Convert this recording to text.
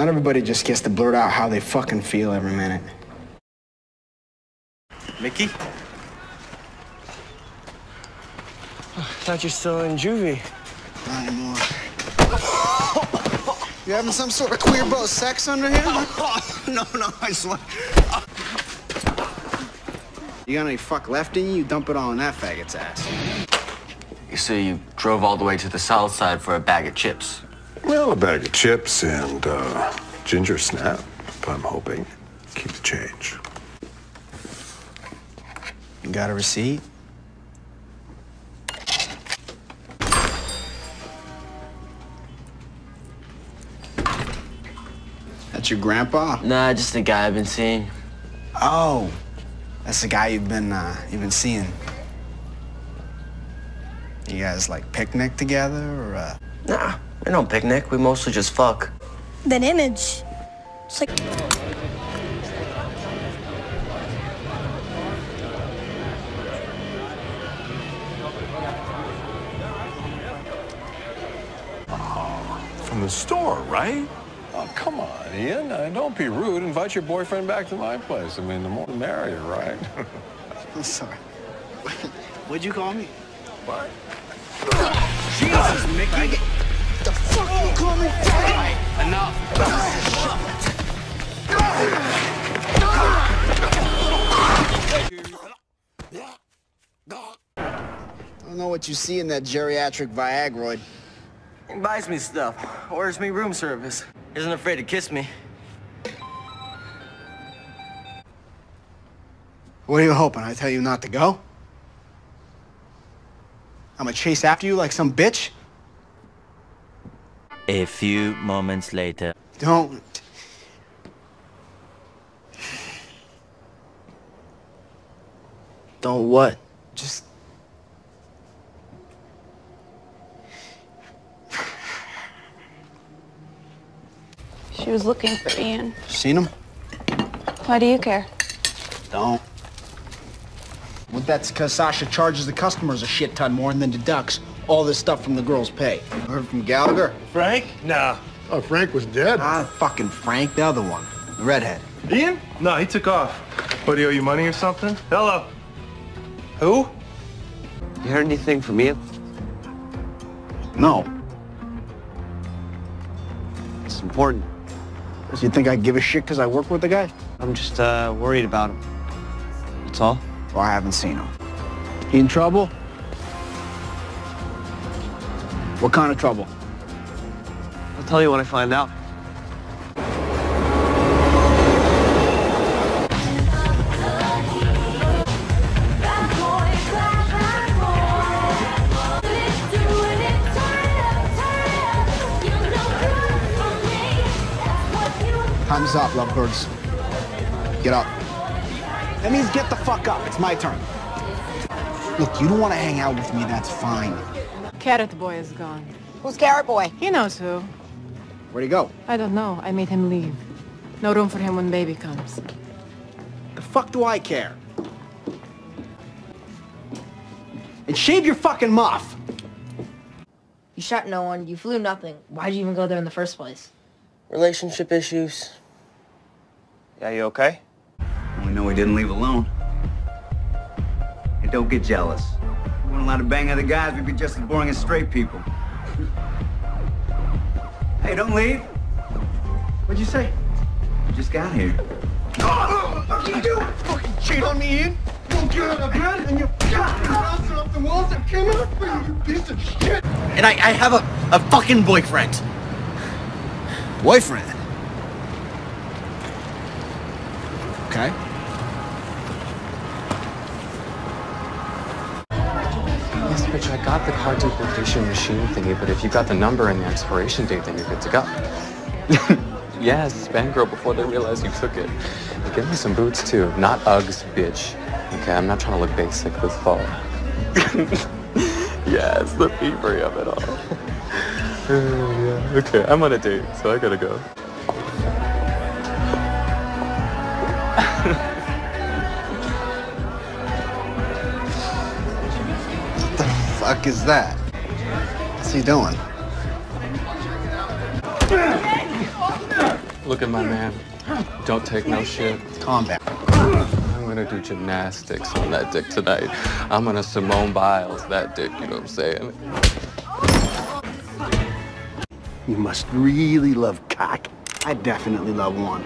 Not everybody just gets to blurt out how they fucking feel every minute. Mickey? I Thought you're still in juvie. Not anymore. You having some sort of queer bro sex under here? no, no, I swear. You got any fuck left in you? You dump it all in that faggot's ass. You say you drove all the way to the south side for a bag of chips. Well, a bag of chips and uh, ginger snap, I'm hoping. Keep the change. You got a receipt? That's your grandpa? Nah, just a guy I've been seeing. Oh, that's the guy you've been uh, you've been seeing. You guys like picnic together or uh... Nah, we don't picnic. We mostly just fuck. That image. It's like From the store, right? Oh, come on, Ian. Uh, don't be rude. Invite your boyfriend back to my place. I mean, the more the merrier, right? I'm sorry. What'd you call me? what? Jesus, Mickey. Don't know what you see in that geriatric Viagroid. He buys me stuff, orders me room service. Isn't afraid to kiss me. What are you hoping? I tell you not to go? I'm gonna chase after you like some bitch? A few moments later. Don't. Don't what? Just. She was looking for Ian. Seen him? Why do you care? Don't. Well, that's because Sasha charges the customers a shit ton more than deducts all this stuff from the girls' pay. Heard from Gallagher? Frank? Nah. Oh, Frank was dead. Ah, fucking Frank, the other one. The redhead. Ian? No, he took off. What, do you owe you money or something? Hello? Who? You heard anything from Ian? No. It's important. You think I give a shit because I work with the guy? I'm just uh, worried about him. That's all. Well, I haven't seen him. He in trouble? What kind of trouble? I'll tell you when I find out. Time's up, lovebirds. Get up. That means get the fuck up. It's my turn. Look, you don't want to hang out with me, that's fine. Carrot Boy is gone. who's Carrot Boy? He knows who. Where'd he go? I don't know. I made him leave. No room for him when baby comes. The fuck do I care? And shave your fucking muff. You shot no one. You flew nothing. Why'd you even go there in the first place? Relationship issues. Yeah, you okay? We know he didn't leave alone. And don't get jealous. We weren't allowed to bang other guys, we'd be just as boring as straight people. hey, don't leave. What'd you say? We just got here. What you do? Fucking cheat on me, Ian? You get out of bed and you bouncing off the walls that came out for you, you piece of shit. And I, I have a, a fucking boyfriend. Boyfriend. Okay. Yes, bitch, I got the card duplication machine thingy, but if you got the number and the expiration date, then you're good to go. yes, Bangro before they realize you took it. Give me some boots too, not Uggs, bitch. Okay, I'm not trying to look basic this fall. yes, the thievery of it all. yeah. Okay, I'm on a date, so I gotta go. What the fuck is that? What's he doing? Look at my man. Don't take no shit. Calm down. I'm gonna do gymnastics on that dick tonight. I'm gonna Simone Biles that dick, you know what I'm saying? You must really love cock. I definitely love one.